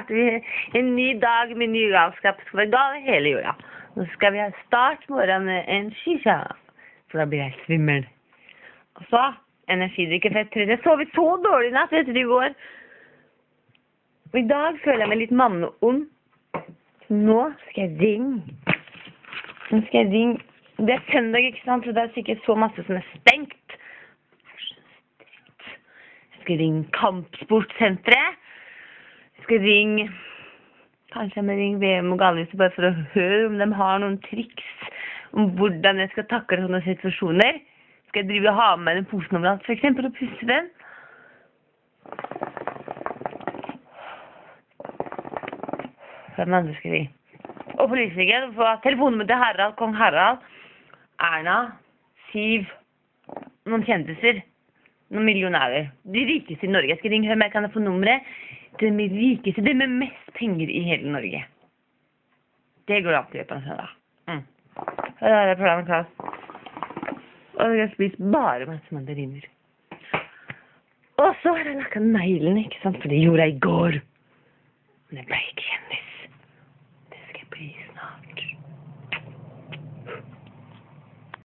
starter en ny dag med ny galskap. Det skal være gale hele jorda. Nå skal vi ha start morgenen med en shisha, for da blir jeg svimmel. Og så energidrikke fett tre. Jeg sover så dårlig i natt etter i går. Og i dag føler jeg meg litt manneond. Så nå skal jeg ringe. Nå skal jeg ringe. Det er søndag, ikke sant? Så det er sikkert så masse som er stengt. Jeg skal ringe Kampsportsenteret. Skal ringe Kanskje jeg må ringe VM og Gallis bare for å høre om de har noen triks om hvordan jeg skal takle sånne situasjoner. Skal jeg drive og ha med meg den posen overalt, eksempel, og pusse den? Hvem andre skal vi? Politikeren får telefonnummer til Harald, kong Harald, Erna, Siv, noen kjendiser, noen millionærer. De rikeste i Norge. Jeg skal ringe hvem jeg kan få nummeret de rikeste, de med mest penger i hele Norge. Det går an å gjøre på en søndag. Mm. Her har jeg planen klar. Og jeg spiser bare masse mandariner. Og så har jeg lakka neglene, ikke sant, for det gjorde jeg i går. Men jeg ble ikke kjendis. Det skal jeg bli snart.